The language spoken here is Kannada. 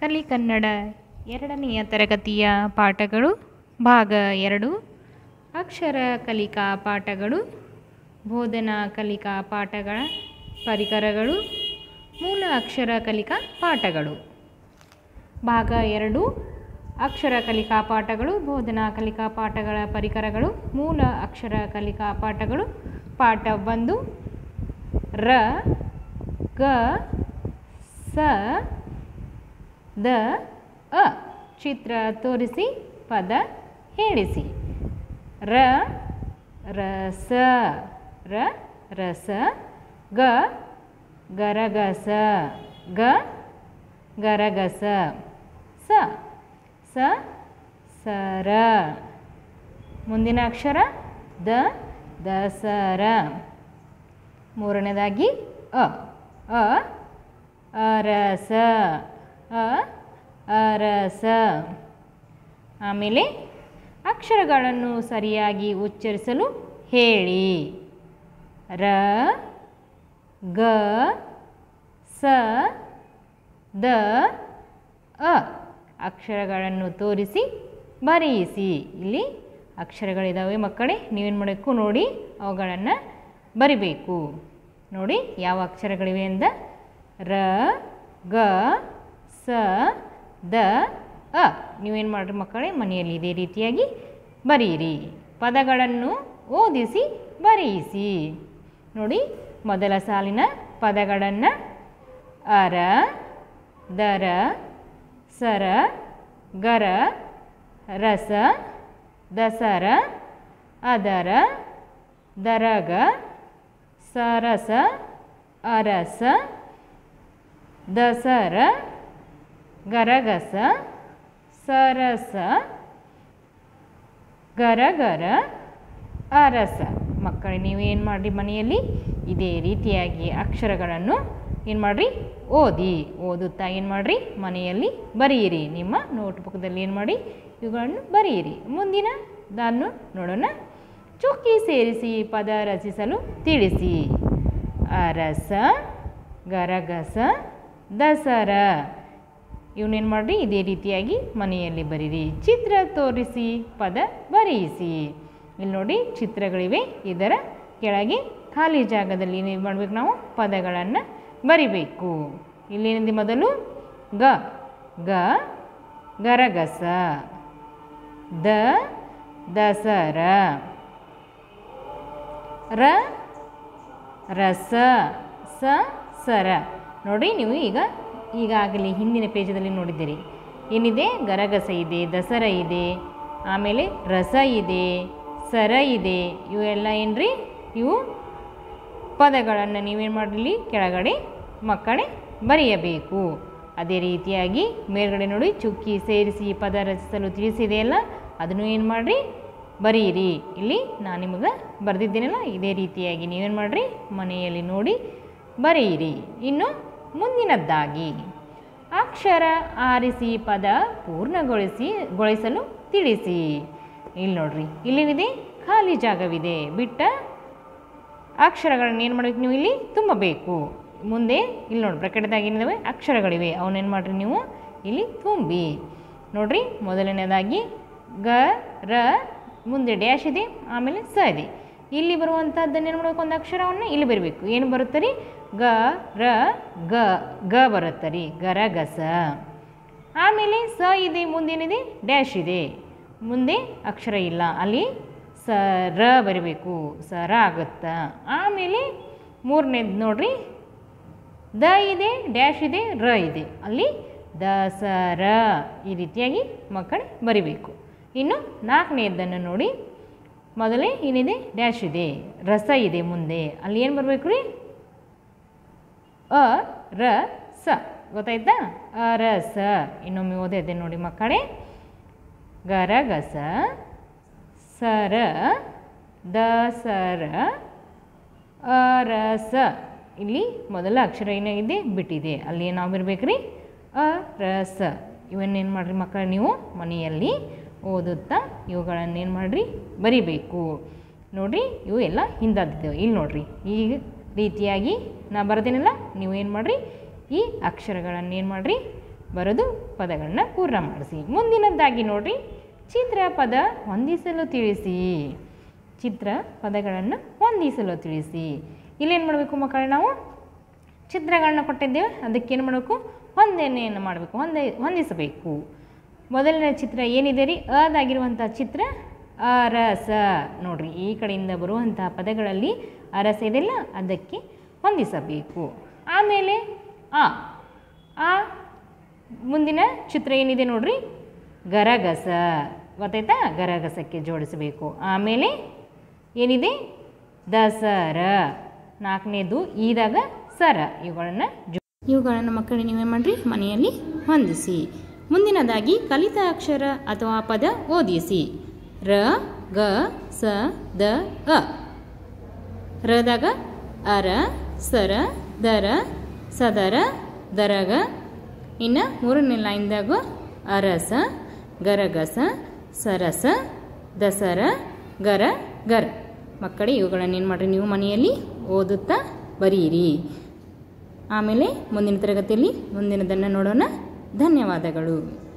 ಕಲಿ ಕನ್ನಡ ಎರಡನೆಯ ತರಗತಿಯ ಪಾಠಗಳು, ಭಾಗ ಎರಡು. ಅಕ್ಷರ ಕಲಿಕಾ ಪಾಠಗಳು, ಬೋಧನಾ ಕಲಿಕಾ ಪಾಠಗಳ ಪರಿಕರಗಳು, ಮೂಲ ಅಕ್ಷರ ಕಲಿಕಾ ಪಾಠಗಳು. ಭಾಗ ಎರಡು. ಅಕ್ಷರ ಕಲಿಕಾ ಪಾಠಗಳು, ಬೋಧನಾ ಕಲಿಕಾ ಪಾಠಗಳ ಪರಿಕರಗಳು, ಮೂಲ ಅಕ್ಷರ ಕಲಿಕಾ ಪಾಠಗಳು. ಪಾಠ ಒಂದು. ರ, ಗ, ಸ ದ ಅ. ಚಿತ್ರ ತೋರಿಸಿ, ಪದ ಹೇಳಿಸಿ. ರ, ರಸ ರ, ರಸ, ಗ, ಗರಗಸ ಗ, ಗರಗಸ, ಸ ಸ, ಸರ. ಮುಂದಿನ ಅಕ್ಷರ, ದ, ದಸರ. ಮೂರನೇದಾಗಿ, ಅ ಅರಸ. ಅರಸ ಆಮೇಲೆ ಅಕ್ಷರಗಳನ್ನು ಸರಿಯಾಗಿ ಉಚ್ಚರಿಸಲು ಹೇಳಿ. ರ, ಗ, ಸ, ದ, ಅ. ಅಕ್ಷರಗಳನ್ನು ತೋರಿಸಿ, ಬರೆಯಿಸಿ. ಇಲ್ಲಿ ಅಕ್ಷರಗಳಿದ್ದಾವೆ ಮಕ್ಕಳೇ, ನೀವೇನು ಮಾಡಬೇಕು ನೋಡಿ, ಅವುಗಳನ್ನು ಬರಿಬೇಕು. ನೋಡಿ, ಯಾವ ಅಕ್ಷರಗಳಿವೆ ಅಂದ ರ, ಗ ದ, ಅ. ನೀವೇನು ಮಾಡಿರಿ ಮಕ್ಕಳೇ, ಮನೆಯಲ್ಲಿ ಇದೇ ರೀತಿಯಾಗಿ ಬರೆಯಿರಿ ಪದಗಳನ್ನು ಓದಿಸಿ, ಬರೆಯಿಸಿ. ನೋಡಿ, ಮೊದಲ ಸಾಲಿನ ಪದಗಳನ್ನು ಅರ, ದರ, ಸರ, ಗರ, ರಸ, ದಸರ, ಅದರ, ದರಗ, ಸರಸ, ಅರಸ, ದಸರ ಗರಗಸ, ಸರಸ, ಗರಗರ, ಅರಸ. ಮಕ್ಕಳು ನೀವೇನು ಮಾಡಿರಿ ಮನೆಯಲ್ಲಿ? ಇದೇ ರೀತಿಯಾಗಿ ಅಕ್ಷರಗಳನ್ನು ಏನು ಮಾಡಿರಿ? ಓದಿ. ಓದುತ್ತಾ ಏನು ಮಾಡಿರಿ? ಮನೆಯಲ್ಲಿ ಬರೆಯಿರಿ. ನಿಮ್ಮ ನೋಟ್ಬುಕ್ದಲ್ಲಿ ಏನು ಮಾಡಿ ಇವುಗಳನ್ನು ಬರೆಯಿರಿ. ಮುಂದಿನ ದಾನ್ನು ನೋಡೋಣ. ಚುಕ್ಕಿ ಸೇರಿಸಿ, ಪದ ರಚಿಸಲು ತಿಳಿಸಿ. ಅರಸ, ಗರಗಸ, ದಸರ. ಇವನ್ನೇನು ಮಾಡಿರಿ? ಇದೇ ರೀತಿಯಾಗಿ ಮನೆಯಲ್ಲಿ ಬರೀರಿ. ಚಿತ್ರ ತೋರಿಸಿ, ಪದ ಬರೆಯಿಸಿ. ಇಲ್ಲಿ ನೋಡಿ, ಚಿತ್ರಗಳಿವೆ. ಇದರ ಕೆಳಗೆ ಖಾಲಿ ಜಾಗದಲ್ಲಿ ಏನು ಮಾಡಬೇಕು ನಾವು? ಪದಗಳನ್ನು ಬರಿಬೇಕು. ಇಲ್ಲೇನಿದೆ ಮೊದಲು? ಗ. ಗ. ಗರಗಸ. ದ. ದಸರ. ರ. ರಸ. ಸ. ಸರ. ನೋಡಿ, ನೀವು ಈಗ ಈಗಾಗಲೇ ಹಿಂದಿನ ಪೇಜದಲ್ಲಿ ನೋಡಿದ್ದೀರಿ. ಏನಿದೆ? ಗರಗಸ ಇದೆ, ದಸರ ಇದೆ, ಆಮೇಲೆ ರಸ ಇದೆ, ಸರ ಇದೆ, ಇವೆಲ್ಲ ಏನ್ರಿ? ಇವು ಪದಗಳನ್ನು ನೀವೇನು ಮಾಡಲಿ ಕೆಳಗಡೆ ಮಕ್ಕಳೇ ಬರೆಯಬೇಕು. ಅದೇ ರೀತಿಯಾಗಿ ಮೇಲ್ಗಡೆ ನೋಡಿ, ಚುಕ್ಕಿ ಸೇರಿಸಿ ಪದ ರಚಿಸಲು ತಿಳಿಸಿದೆಯಲ್ಲ ಅದನ್ನು ಏನು ಮಾಡಿರಿ? ಬರೀರಿ. ಇಲ್ಲಿ ನಾನು ನಿಮಗೆ ಬರೆದಿದ್ದೀನಲ್ಲ, ಇದೇ ರೀತಿಯಾಗಿ ನೀವೇನು ಮಾಡಿರಿ? ಮನೆಯಲ್ಲಿ ನೋಡಿ ಬರೆಯಿರಿ ಇನ್ನು ಮುಂದಿನದ್ದಾಗಿ. ಅಕ್ಷರ ಆರಿಸಿ ಪದ ಪೂರ್ಣಗೊಳಿಸಿ, ಗೊಳಿಸಲು ತಿಳಿಸಿ. ಇಲ್ಲಿ ನೋಡ್ರಿ, ಇಲ್ಲೇನಿದೆ ಖಾಲಿ ಜಾಗವಿದೆ. ಬಿಟ್ಟ ಅಕ್ಷರಗಳನ್ನು ಏನು ಮಾಡಬೇಕು ನೀವು ಇಲ್ಲಿ? ತುಂಬಬೇಕು. ಮುಂದೆ ಇಲ್ಲಿ ನೋಡಿ ಪ್ರಕಟದಾಗ ಏನಿದಾವೆ? ಅಕ್ಷರಗಳಿವೆ. ಅವನ್ನೇನು ಮಾಡಿರಿ ನೀವು? ಇಲ್ಲಿ ತುಂಬಿ. ನೋಡ್ರಿ, ಮೊದಲನೇದಾಗಿ ಗ, ರ, ಮುಂದೆ ಡ್ಯಾಶ್ ಇದೆ, ಆಮೇಲೆ ಸ ಇದೆ. ಇಲ್ಲಿ ಬರುವಂಥದ್ದನ್ನು ಏನು ಮಾಡಬೇಕು? ಒಂದು ಅಕ್ಷರವನ್ನು ಇಲ್ಲಿ ಬರಬೇಕು. ಏನು ಬರುತ್ತೆ ರೀ? ಗ, ರ, ಗ ಗ ಬರುತ್ತೆ ರೀ ಗರಗಸ ಆಮೇಲೆ ಸ ಇದೆ, ಮುಂದೇನಿದೆ? ಡ್ಯಾಶ್ ಇದೆ. ಮುಂದೆ ಅಕ್ಷರ ಇಲ್ಲ. ಅಲ್ಲಿ ಸ, ರ ಬರಬೇಕು. ಸರ ಆಗುತ್ತಾ. ಆಮೇಲೆ ಮೂರನೇದು ನೋಡ್ರಿ. ದ ಇದೆ, ಡ್ಯಾಶ್ ಇದೆ, ರ ಇದೆ. ಅಲ್ಲಿ ದಸರ ಈ ರೀತಿಯಾಗಿ ಮಕ್ಕಳು ಬರಿಬೇಕು. ಇನ್ನು ನಾಲ್ಕನೇದನ್ನು ನೋಡಿ. ಮೊದಲೇ ಏನಿದೆ? ಡ್ಯಾಶ್ ಇದೆ. ರಸ ಇದೆ ಮುಂದೆ. ಅಲ್ಲಿ ಏನು ಬರಬೇಕು ರೀ? ಅ, ರ, ಸ. ಗೊತ್ತಾಯ್ತಾ? ಸ. ಇನ್ನೊಮ್ಮೆ ಓದಿದೆ ನೋಡಿ ಮಕ್ಕಳೇ. ಗರಗಸ ಸರ ದಸರ ಅರಸ ಇಲ್ಲಿ ಮೊದಲ ಅಕ್ಷರ ಏನಾಗಿದೆ? ಬಿಟ್ಟಿದೆ. ಅಲ್ಲಿ ಏನಾಗಿರ್ಬೇಕ್ರಿ ರೀ ಅರಸ ಇವನ್ನೇನು ಮಾಡಿರಿ ಮಕ್ಕಳು ನೀವು? ಮನೆಯಲ್ಲಿ ಓದುತ್ತಾ ಇವುಗಳನ್ನೇನು ಮಾಡಿರಿ? ಬರಿಬೇಕು. ನೋಡಿರಿ, ಇವು ಎಲ್ಲ ಹಿಂದಾಗಿದ್ದೇವೆ ಇಲ್ಲಿ ನೋಡಿರಿ. ಈ ರೀತಿಯಾಗಿ ನಾ ಬರೆದಿನಲ್ಲ, ನೀವು ಏನು ಮಾಡಿರಿ? ಈ ಅಕ್ಷರಗಳನ್ನು ಏನು ಮಾಡಿರಿ? ಬರೆದು ಪದಗಳನ್ನ ಪೂರ್ಣ ಮಾಡಿಸಿ. ಮುಂದಿನದ್ದಾಗಿ ನೋಡಿರಿ. ಚಿತ್ರ ಪದ ಹೊಂದಿಸಲು ತಿಳಿಸಿ. ಚಿತ್ರ ಪದಗಳನ್ನು ಹೊಂದಿಸಲು ತಿಳಿಸಿ. ಇಲ್ಲೇನು ಮಾಡಬೇಕು ಮಕ್ಕಳು ನಾವು? ಚಿತ್ರಗಳನ್ನ ಕೊಟ್ಟಿದ್ದೇವೆ ಅದಕ್ಕೇನು ಮಾಡಬೇಕು? ಹೊಂದನೆಯನ್ನು ಮಾಡಬೇಕು ಹೊಂದ ಹೊಂದಿಸಬೇಕು. ಮೊದಲನೇ ಚಿತ್ರ ಏನಿದೆ ರೀ? ಅದಾಗಿರುವಂಥ ಚಿತ್ರ ಅರಸ. ನೋಡ್ರಿ, ಈ ಕಡೆಯಿಂದ ಬರುವಂತಹ ಪದಗಳಲ್ಲಿ ಅರಸ ಇದೆಲ್ಲ ಅದಕ್ಕೆ ಹೊಂದಿಸಬೇಕು. ಆಮೇಲೆ ಆ ಆ ಮುಂದಿನ ಚಿತ್ರ ಏನಿದೆ ನೋಡ್ರಿ? ಗರಗಸ. ಗೊತ್ತಾಯ್ತಾ? ಗರಗಸಕ್ಕೆ ಜೋಡಿಸಬೇಕು. ಆಮೇಲೆ ಏನಿದೆ? ದಸರ. ನಾಲ್ಕನೇದು ಈದಾಗ ಸರ. ಇವುಗಳನ್ನು ಇವುಗಳನ್ನು ಮಕ್ಕಳಿಗೆ ನೀವೇ ಮಾಡಿರಿ, ಮನೆಯಲ್ಲಿ ಹೊಂದಿಸಿ. ಮುಂದಿನದಾಗಿ ಕಲಿತ ಅಕ್ಷರ ಅಥವಾ ಪದ ಓದಿಸಿ. ರ, ಗ, ಸ, ದ ಅ ರದಾಗ ಅರ, ಸರ, ದರ, ಸದರ, ದರಗ. ಇನ್ನು ಮೂರನೇ ಲೈನ್ದಾಗ ಅರಸ, ಗರಗಸ, ಸರಸ, ದಸರ, ಗರ ಗರ. ಮಕ್ಕಳೇ, ಇವುಗಳನ್ನು ಏನು ಮಾಡಿರಿ ನೀವು ಮನೆಯಲ್ಲಿ ಓದುತ್ತಾ ಬರೀರಿ. ಆಮೇಲೆ ಮುಂದಿನ ತರಗತಿಯಲ್ಲಿ ಮುಂದಿನದನ್ನು ನೋಡೋಣ. ಧನ್ಯವಾದಗಳು.